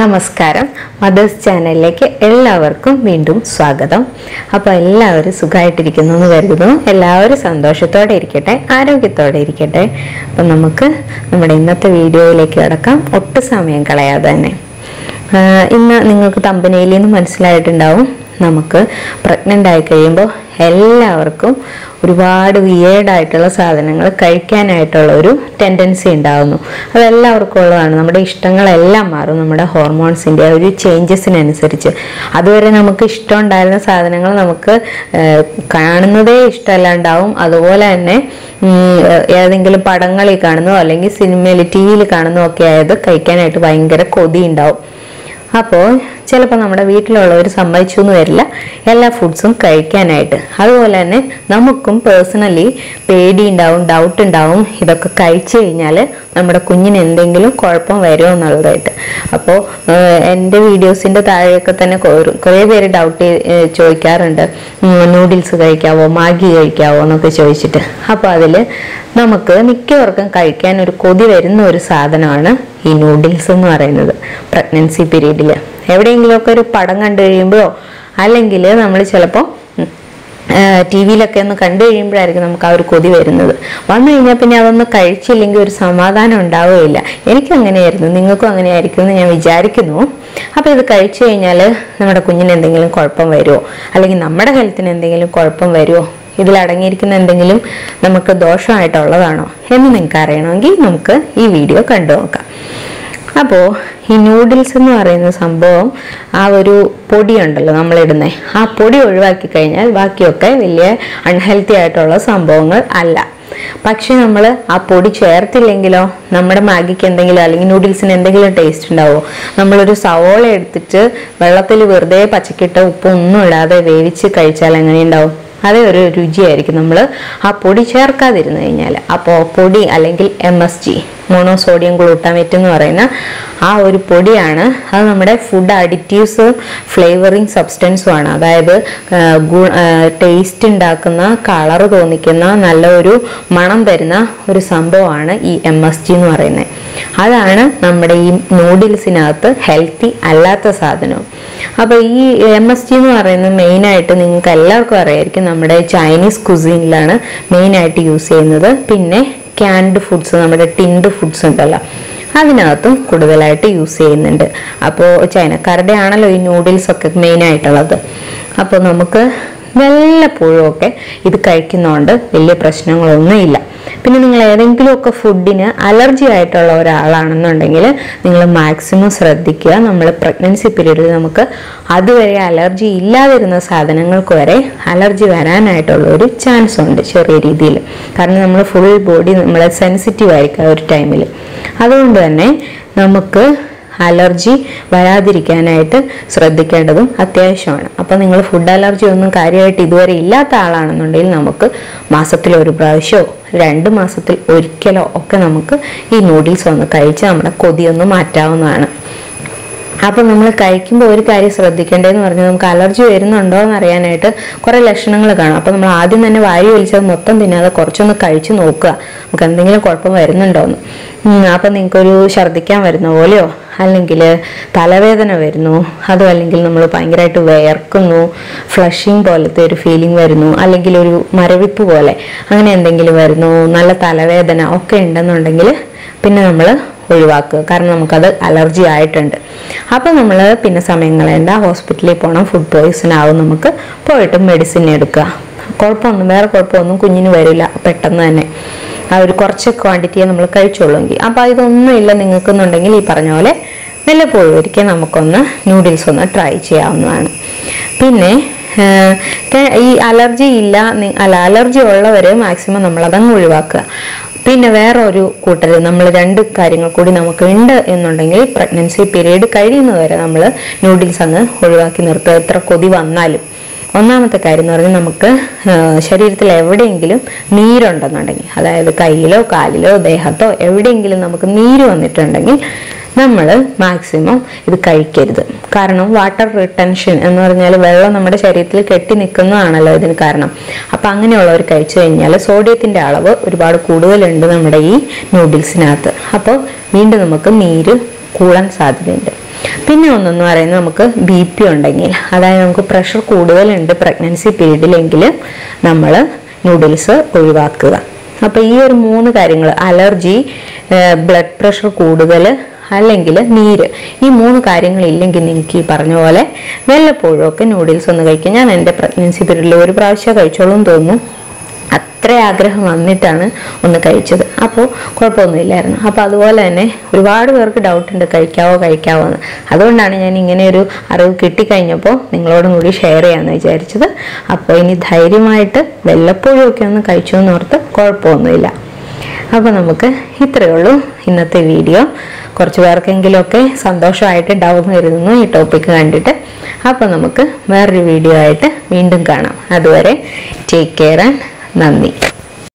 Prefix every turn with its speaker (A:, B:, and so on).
A: നമസ്കാരം. മദേഴ്സ് ചാനലിലേക്ക് എല്ലാവർക്കും വീണ്ടും സ്വാഗതം. അപ്പോൾ എല്ലാവരും സുഖമായിട്ടിരിക്കുന്നു എന്ന് കരുതുന്നു. എല്ലാവരും സന്തോഷത്തോടെ ഇരിക്കട്ടെ ആരോഗ്യത്തോടെ ഇരിക്കട്ടെ. അപ്പം നമുക്ക് നമ്മുടെ ഇന്നത്തെ വീഡിയോയിലേക്ക് കടക്കാം. ഒട്ടും സമയം കളയാതെ തന്നെ. ഇന്ന് നിങ്ങൾക്ക് തമ്പനയിൽ മനസ്സിലായിട്ടുണ്ടാവും. നമുക്ക് പ്രഗ്നന്റ് ആയി കഴിയുമ്പോൾ എല്ലാവർക്കും ഒരുപാട് വിയേഡായിട്ടുള്ള സാധനങ്ങൾ കഴിക്കാനായിട്ടുള്ള ഒരു ടെൻഡൻസി ഉണ്ടാകുന്നു അതെല്ലാവർക്കും ഉള്ളതാണ് നമ്മുടെ ഇഷ്ടങ്ങളെല്ലാം മാറും. നമ്മുടെ ഹോർമോൺസിന്റെ ഒരു ചേഞ്ചസിനനുസരിച്ച് അതുവരെ നമുക്ക് ഇഷ്ടം ഉണ്ടായിരുന്ന സാധനങ്ങൾ നമുക്ക് കാണുന്നതേ ഇഷ്ടമല്ലാണ്ടാവും. അതുപോലെ തന്നെ ഏതെങ്കിലും പടങ്ങളിൽ കാണുന്നോ അല്ലെങ്കിൽ സിനിമയിൽ ടി വിയിൽ കാണുന്നോ ഒക്കെ ആയത് കഴിക്കാനായിട്ട് ഭയങ്കര കൊതി ഉണ്ടാവും അപ്പോൾ ചിലപ്പോൾ നമ്മുടെ വീട്ടിലുള്ളവർ സമ്മതിച്ചു എന്ന് വരില്ല. എല്ലാ ഫുഡ്സും കഴിക്കാനായിട്ട്. അതുപോലെ തന്നെ നമുക്കും പേഴ്സണലി പേടി ഉണ്ടാവും ഡൗട്ട് ഉണ്ടാവും ഇതൊക്കെ കഴിച്ചു കഴിഞ്ഞാൽ നമ്മുടെ കുഞ്ഞിന് എന്തെങ്കിലും കുഴപ്പം വരുമോ എന്നുള്ളതായിട്ട്. അപ്പോൾ എന്റെ വീഡിയോസിന്റെ താഴെയൊക്കെ തന്നെ കുറേ പേര് ഡൗട്ട് ചോദിക്കാറുണ്ട്. നൂഡിൽസ് കഴിക്കാവോ മാഗി കഴിക്കാവോ എന്നൊക്കെ ചോദിച്ചിട്ട്. അപ്പോൾ അതിൽ നമുക്ക് മിക്കവർക്കും കഴിക്കാൻ ഒരു കൊതി വരുന്ന ഒരു സാധനമാണ് ഈ നൂഡിൽസ് എന്ന് പറയുന്നത്. പ്രഗ്നൻസി പീരീഡിൽ എവിടെയെങ്കിലുമൊക്കെ ഒരു പടം കണ്ടു കഴിയുമ്പോഴോ അല്ലെങ്കിൽ നമ്മൾ ചിലപ്പോൾ ടി വിയിലൊക്കെ ഒന്ന് കണ്ടു കഴിയുമ്പോഴായിരിക്കും നമുക്ക് ആ ഒരു കൊതി വരുന്നത്. വന്നു കഴിഞ്ഞാൽ പിന്നെ അതൊന്ന് കഴിച്ചില്ലെങ്കിൽ ഒരു സമാധാനം ഉണ്ടാവുകയില്ല. എനിക്കും അങ്ങനെയായിരുന്നു. നിങ്ങൾക്കും അങ്ങനെയായിരിക്കും എന്ന് ഞാൻ വിചാരിക്കുന്നു. അപ്പോൾ ഇത് കഴിച്ചു കഴിഞ്ഞാൽ നമ്മുടെ കുഞ്ഞിന് എന്തെങ്കിലും കുഴപ്പം വരുമോ? അല്ലെങ്കിൽ നമ്മുടെ ഹെൽത്തിന് എന്തെങ്കിലും കുഴപ്പം വരുമോ? ഇതിലടങ്ങിയിരിക്കുന്ന എന്തെങ്കിലും നമുക്ക് ദോഷമായിട്ടുള്ളതാണോ എന്ന് നിങ്ങൾക്ക് അറിയണമെങ്കിൽ നമുക്ക് ഈ വീഡിയോ കണ്ടു നോക്കാം. അപ്പോൾ ഈ നൂഡിൽസ് എന്ന് പറയുന്ന സംഭവം ആ ഒരു പൊടി ഉണ്ടല്ലോ നമ്മളിടുന്നത് ആ പൊടി ഒഴിവാക്കി കഴിഞ്ഞാൽ ബാക്കിയൊക്കെ വലിയ അൺഹെൽത്തി ആയിട്ടുള്ള സംഭവങ്ങൾ അല്ല. പക്ഷെ നമ്മൾ ആ പൊടി ചേർത്തില്ലെങ്കിലോ നമ്മുടെ മാഗിക്ക് എന്തെങ്കിലും അല്ലെങ്കിൽ നൂഡിൽസിന് എന്തെങ്കിലും ടേസ്റ്റ് ഉണ്ടാവുമോ നമ്മളൊരു സവോള എടുത്തിട്ട് വെള്ളത്തിൽ വെറുതെ പച്ചക്കിട്ട ഉപ്പൊന്നും ഇടാതെ വേവിച്ച് കഴിച്ചാൽ എങ്ങനെ ഉണ്ടാവും അതേ ഒരു രുചിയായിരിക്കും. നമ്മൾ ആ പൊടി ചേർക്കാതിരുന്നു കഴിഞ്ഞാൽ അപ്പോൾ പൊടി അല്ലെങ്കിൽ M S G monosodium glutamate എന്ന് പറയുന്ന ആ ഒരു പൊടിയാണ്. അത് നമ്മുടെ ഫുഡ് അഡിറ്റീവ്സും ഫ്ലേവറിങ് സബ്സ്റ്റൻസും ആണ്. അതായത് ടേസ്റ്റ് ഉണ്ടാക്കുന്ന കളർ തോന്നിക്കുന്ന നല്ല ഒരു മണം തരുന്ന ഒരു സംഭവമാണ് ഈ എം എസ് ജി എന്ന് പറയുന്നത്. അതാണ് നമ്മുടെ ഈ നൂഡിൽസിനകത്ത് ഹെൽത്തി അല്ലാത്ത സാധനവും. അപ്പോൾ ഈ എം എസ് ജി എന്ന് പറയുന്നത് മെയിനായിട്ട് നിങ്ങൾക്ക് എല്ലാവർക്കും അറിയായിരിക്കും നമ്മുടെ ചൈനീസ് കുസീനിലാണ് മെയിനായിട്ട് യൂസ് ചെയ്യുന്നത്. പിന്നെ ക്യാൻഡ് ഫുഡ്സ് നമ്മുടെ ടിൻഡ് ഫുഡ്സ് ഉണ്ടല്ലോ. അതിനകത്തും കൂടുതലായിട്ട് യൂസ് ചെയ്യുന്നുണ്ട്. അപ്പോൾ ചൈനക്കാരുടെ ആണല്ലോ ഈ നൂഡിൽസ് ഒക്കെ മെയിനായിട്ടുള്ളത് അപ്പോൾ നമുക്ക് വല്ലപ്പോഴും ഒക്കെ ഇത് കഴിക്കുന്നതുകൊണ്ട് വലിയ പ്രശ്നങ്ങളൊന്നുമില്ല. പിന്നെ നിങ്ങൾ ഏതെങ്കിലുമൊക്കെ ഫുഡിന് അലർജി ആയിട്ടുള്ള ഒരാളാണെന്നുണ്ടെങ്കിൽ നിങ്ങൾ മാക്സിമം ശ്രദ്ധിക്കുക. നമ്മൾ പ്രഗ്നൻസി പീരീഡിൽ നമുക്ക് അതുവരെ അലർജി ഇല്ലാതിരുന്ന സാധനങ്ങൾക്ക് വരെ അലർജി വരാനായിട്ടുള്ള ഒരു ചാൻസ് ഉണ്ട് ചെറിയ രീതിയിൽ. കാരണം നമ്മൾ ഫുൾ ബോഡി നമ്മളെ സെൻസിറ്റീവ് ആയിരിക്കും ആ ഒരു ടൈമിൽ അതുകൊണ്ട് തന്നെ നമുക്ക് അലർജി വരാതിരിക്കാനായിട്ട് ശ്രദ്ധിക്കേണ്ടതും അത്യാവശ്യമാണ്. അപ്പോൾ നിങ്ങൾ ഫുഡ് അലർജി ഒന്നും കാര്യമായിട്ട് ഇതുവരെ ഇല്ലാത്ത ആളാണെന്നുണ്ടെങ്കിൽ നമുക്ക് മാസത്തിൽ ഒരു പ്രാവശ്യമോ രണ്ട് മാസത്തിൽ ഒരിക്കലോ ഒക്കെ നമുക്ക് ഈ നൂഡിൽസ് ഒന്ന് കഴിച്ച് നമ്മുടെ കൊതിയൊന്ന് മാറ്റാവുന്നതാണ്. അപ്പം നമ്മൾ കഴിക്കുമ്പോൾ ഒരു കാര്യം ശ്രദ്ധിക്കേണ്ടതെന്ന് പറഞ്ഞാൽ നമുക്ക് അലർജി വരുന്നുണ്ടോ എന്ന് അറിയാനായിട്ട് കുറേ ലക്ഷണങ്ങൾ കാണും. അപ്പം നമ്മൾ ആദ്യം തന്നെ വാരി വലിച്ചത് മൊത്തം തിന്നാതെ കുറച്ചൊന്ന് കഴിച്ച് നോക്കുക. നമുക്ക് എന്തെങ്കിലും കുഴപ്പം വരുന്നുണ്ടോ എന്ന്. അപ്പം നിങ്ങൾക്കൊരു ഛർദ്ദിക്കാൻ വരുന്ന പോലെയോ അല്ലെങ്കിൽ തലവേദന വരുന്നു അതോ അല്ലെങ്കിൽ നമ്മൾ ഭയങ്കരമായിട്ട് വിയർക്കുന്നു ഫ്ലഷിങ് പോലത്തെ ഒരു ഫീലിംഗ് വരുന്നു അല്ലെങ്കിൽ ഒരു മരവിപ്പ് പോലെ അങ്ങനെ എന്തെങ്കിലും വരുന്നു നല്ല തലവേദന ഒക്കെ ഉണ്ടെന്നുണ്ടെങ്കിൽ പിന്നെ നമ്മൾ ഒഴിവാക്കുക. കാരണം നമുക്കത് അലർജി ആയിട്ടുണ്ട്. അപ്പം നമ്മൾ പിന്നെ സമയം ഹോസ്പിറ്റലിൽ പോകണം ഫുഡ് പോയിസൺ ആവും നമുക്ക്. പോയിട്ട് മെഡിസിൻ എടുക്കുക. കുഴപ്പമൊന്നും വേറെ കുഴപ്പമൊന്നും കുഞ്ഞിന് വരില്ല. പെട്ടെന്ന് തന്നെ. ആ ഒരു കുറച്ച് ക്വാണ്ടിറ്റിയെ നമ്മൾ കഴിച്ചോളൂങ്കിൽ അപ്പോൾ ഇതൊന്നും ഇല്ല നിങ്ങൾക്കെന്നുണ്ടെങ്കിൽ ഈ പറഞ്ഞ പോലെ വല്ലപ്പോഴും ഒരിക്കൽ നമുക്കൊന്ന് നൂഡിൽസ് ഒന്ന് ട്രൈ ചെയ്യാവുന്നതാണ്. പിന്നെ ഈ അലർജി ഇല്ല അല്ല അലർജി ഉള്ളവർ മാക്സിമം നമ്മൾ അതങ്ങ് ഒഴിവാക്കുക. പിന്നെ വേറെ ഒരു കൂട്ടർ നമ്മൾ രണ്ട് കാര്യങ്ങൾ കൂടി നമുക്ക് ഉണ്ട് എന്നുണ്ടെങ്കിൽ പ്രഗ്നൻസി പീരീഡ് കഴിയുന്നവരെ നമ്മൾ നൂഡിൽസ് അങ്ങ് ഒഴിവാക്കി നിർത്തുക. എത്ര കൊതി വന്നാലും. ഒന്നാമത്തെ കാര്യം എന്ന് പറഞ്ഞാൽ നമുക്ക് ശരീരത്തിൽ എവിടെയെങ്കിലും നീരുണ്ടെന്നുണ്ടെങ്കിൽ അതായത് കയ്യിലോ കാലിലോ ദേഹത്തോ എവിടെയെങ്കിലും നമുക്ക് നീര് വന്നിട്ടുണ്ടെങ്കിൽ നമ്മൾ മാക്സിമം ഇത് കഴിക്കരുത്. കാരണം വാട്ടർ റിട്ടൻഷൻ എന്ന് പറഞ്ഞാൽ വെള്ളം നമ്മുടെ ശരീരത്തിൽ കെട്ടി നിൽക്കുന്നതാണല്ലോ ഇതിന് കാരണം. അപ്പം അങ്ങനെയുള്ളവർ കഴിച്ചു കഴിഞ്ഞാൽ സോഡിയത്തിന്റെ അളവ് ഒരുപാട് കൂടുതലുണ്ട് നമ്മുടെ ഈ നൂഡിൽസിനകത്ത് അപ്പോൾ വീണ്ടും നമുക്ക് നീര് കൂടാൻ സാധ്യതയുണ്ട്. പിന്നെ ഒന്നെന്ന് പറയുന്നത് നമുക്ക് ബി പി ഉണ്ടെങ്കിൽ. അതായത് നമുക്ക് പ്രഷർ കൂടുതലുണ്ട് പ്രഗ്നൻസി പീരീഡിലെങ്കിൽ നമ്മൾ നൂഡിൽസ് ഒഴിവാക്കുക. അപ്പോൾ ഈ ഒരു മൂന്ന് കാര്യങ്ങൾ അലർജി ബ്ലഡ് പ്രഷർ കൂടുതൽ അല്ലെങ്കിൽ നീര് ഈ മൂന്ന് കാര്യങ്ങളില്ലെങ്കിൽ നിങ്ങൾക്ക് ഈ പറഞ്ഞ പോലെ വല്ലപ്പോഴും ഒക്കെ നൂഡിൽസ് ഒന്ന് കഴിക്കും ഞാൻ എന്റെ പ്രഗ്നൻസി പീരീഡിൽ ഒരു പ്രാവശ്യം കഴിച്ചോളും തോന്നുന്നു. അത്ര ആഗ്രഹം വന്നിട്ടാണ് ഒന്ന് കഴിച്ചത്. അപ്പോൾ കുഴപ്പമൊന്നുമില്ലായിരുന്നു. അപ്പോൾ അതുപോലെ തന്നെ ഒരുപാട് പേർക്ക് ഡൗട്ട് ഉണ്ട് കഴിക്കാവോ കഴിക്കാവോ എന്ന്. അതുകൊണ്ടാണ് ഞാൻ ഇങ്ങനെ ഒരു അറിവ് കിട്ടിക്കഴിഞ്ഞപ്പോൾ നിങ്ങളോടും കൂടി ഷെയർ ചെയ്യാമെന്ന് വിചാരിച്ചത്. അപ്പോൾ ഇനി ധൈര്യമായിട്ട് വല്ലപ്പോഴും ഒക്കെ ഒന്ന് കഴിച്ചു എന്ന് ഓർത്ത് കുഴപ്പമൊന്നുമില്ല. അപ്പോൾ നമുക്ക് ഇത്രയേ ഉള്ളൂ ഇന്നത്തെ വീഡിയോ. കുറച്ച് പേർക്കെങ്കിലുമൊക്കെ സന്തോഷമായിട്ട് ഡൗൺ വരുന്നു ഈ ടോപ്പിക്ക് കണ്ടിട്ട്. അപ്പോൾ നമുക്ക് വേറൊരു വീഡിയോ ആയിട്ട് വീണ്ടും കാണാം. അതുവരെ ടേക്ക് കെയർ ആൻഡ് നന്ദി.